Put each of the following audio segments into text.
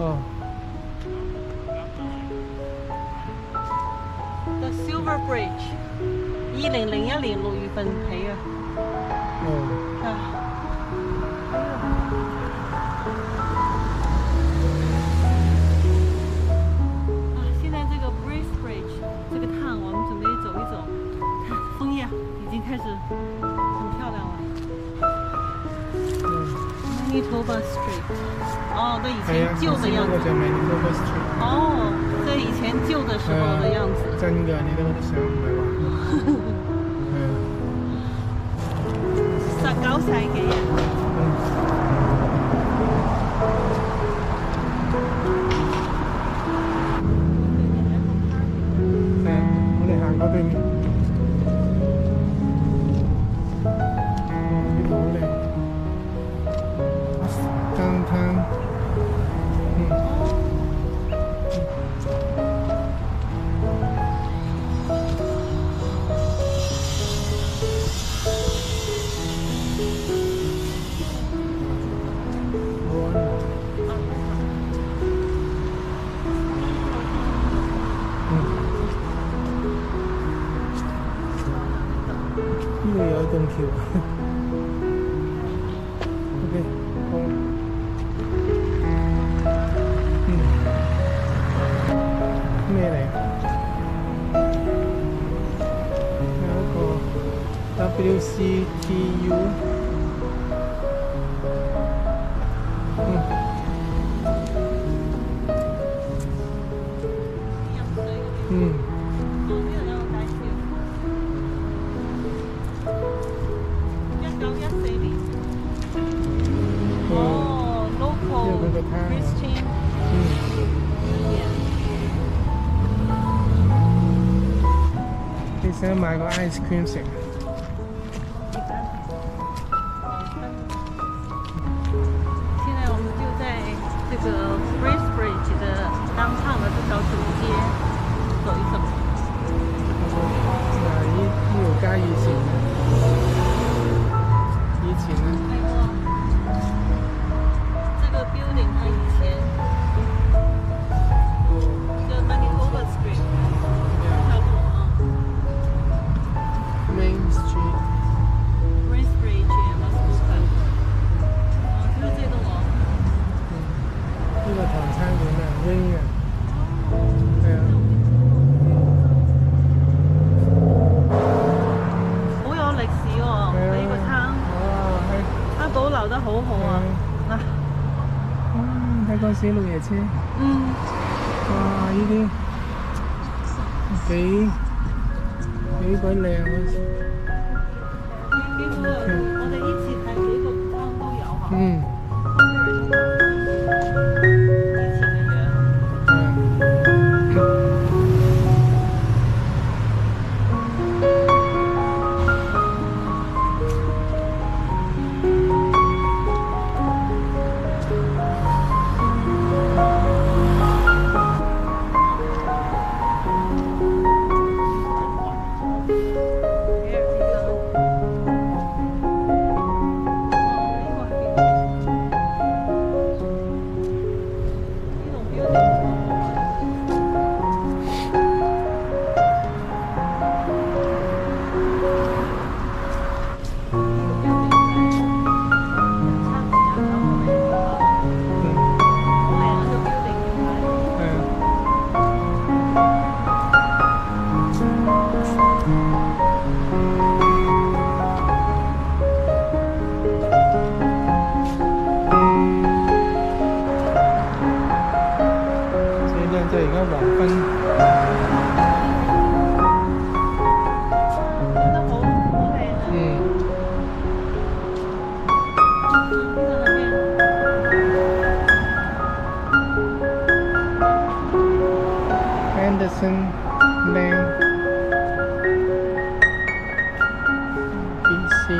哦。The Silver Bridge，二零零一年六月份起嘅。哦。啊。啊，现在这个 Bridge Bridge 这个趟，我们准备走一走。看枫叶已经开始很漂亮了。Manitoba Street，哦，那以前旧的样子。哦，在以前旧的时候的样子。真的，你都想唔係話？係啊。十九呢度有一棟橋。OK，好。嗯。咩嚟？有一個 WCTU。嗯。嗯。你想買個 ice cream 食？啊好有歷史喎，呢個餐，哇，保留得好好啊。嗱，嗯，睇嗰時老爺車，嗯，哇，呢啲。幾幾鬼靚啊！我哋呢次 mình ừ. Anderson Lane. BC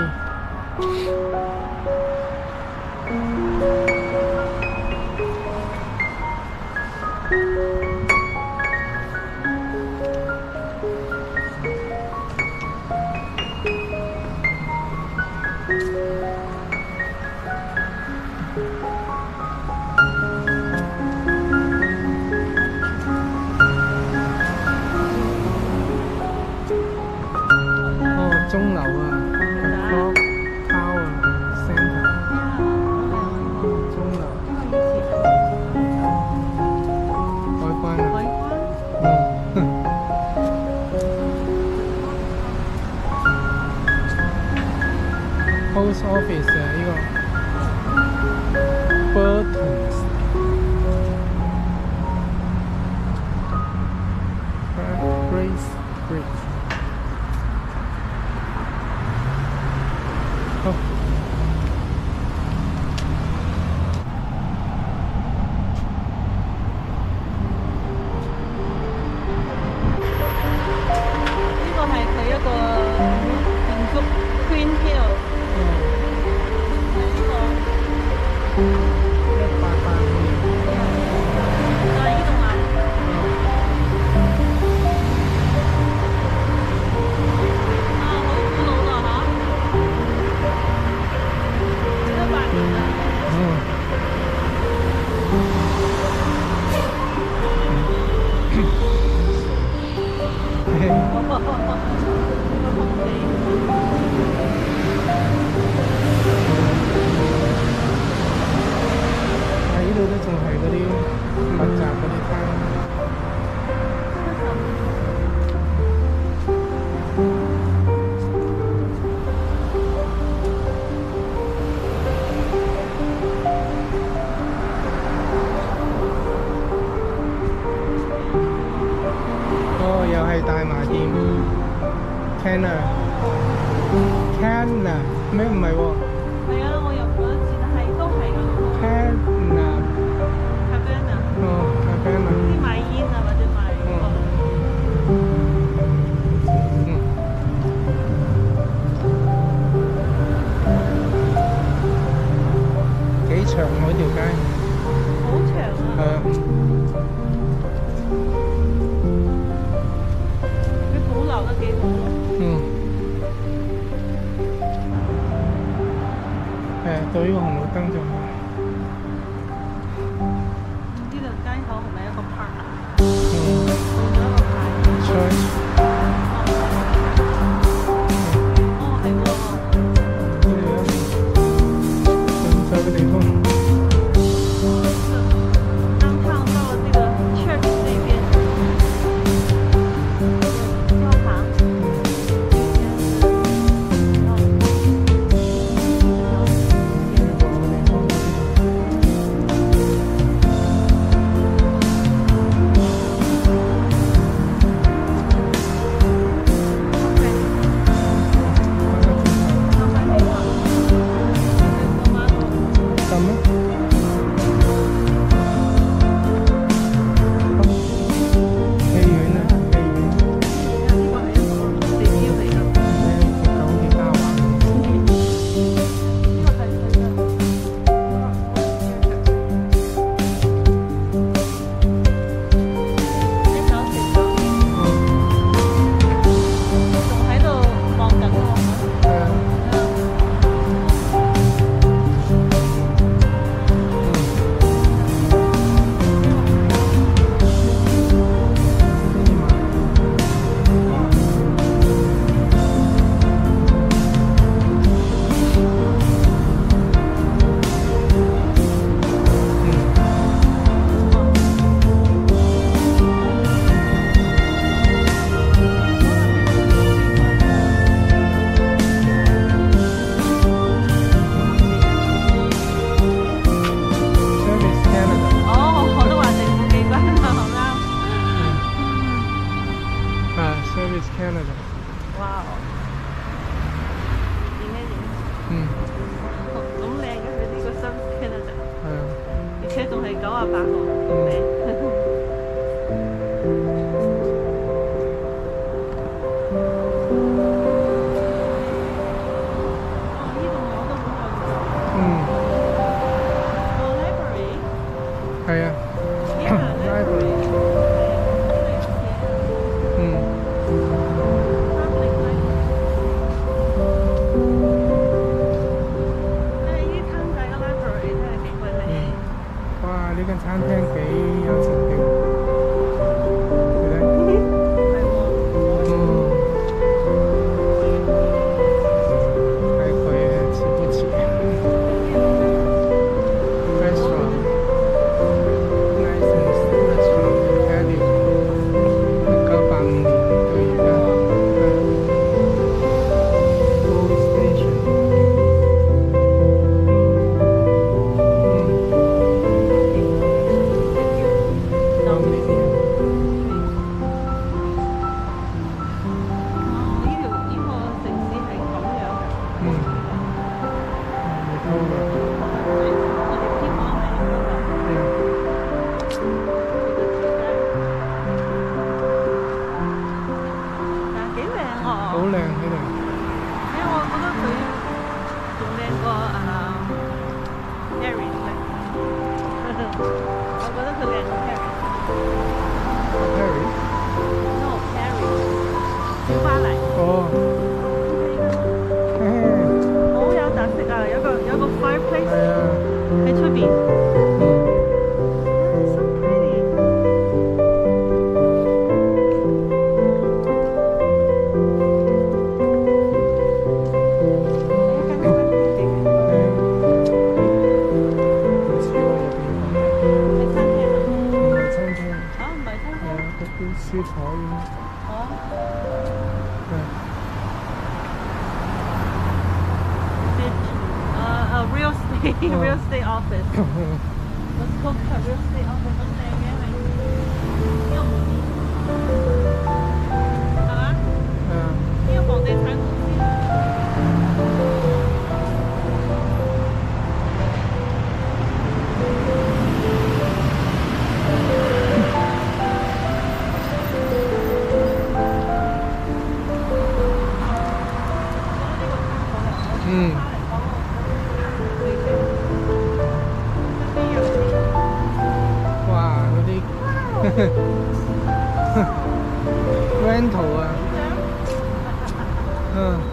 仲係九啊佢仲靚過啊 Harry，我覺得佢靚過 Harry。Harry？No Harry，小花嚟。哦。好有特色啊！有個有個 fireplace 喺出邊。镜头啊。嗯。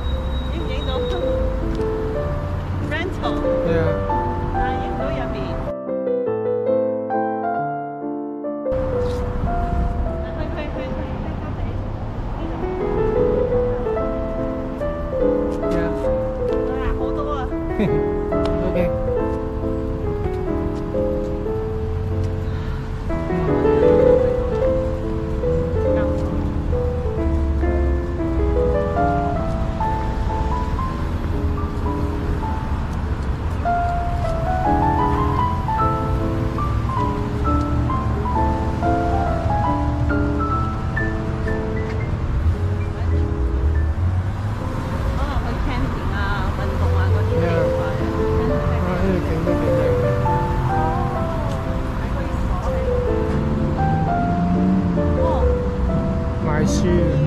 to